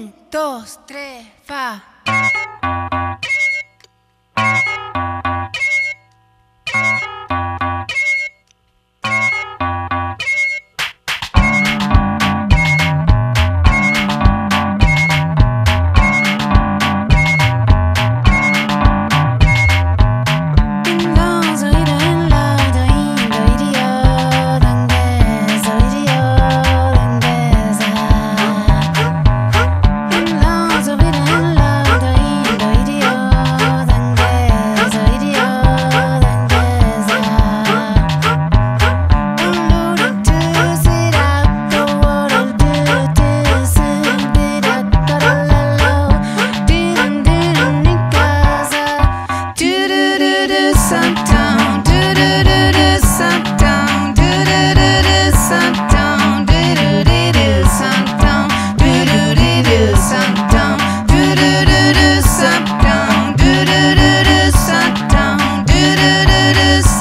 Un, dos, tres, va.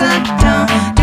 upside down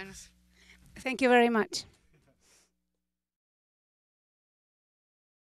menos. Thank you very much.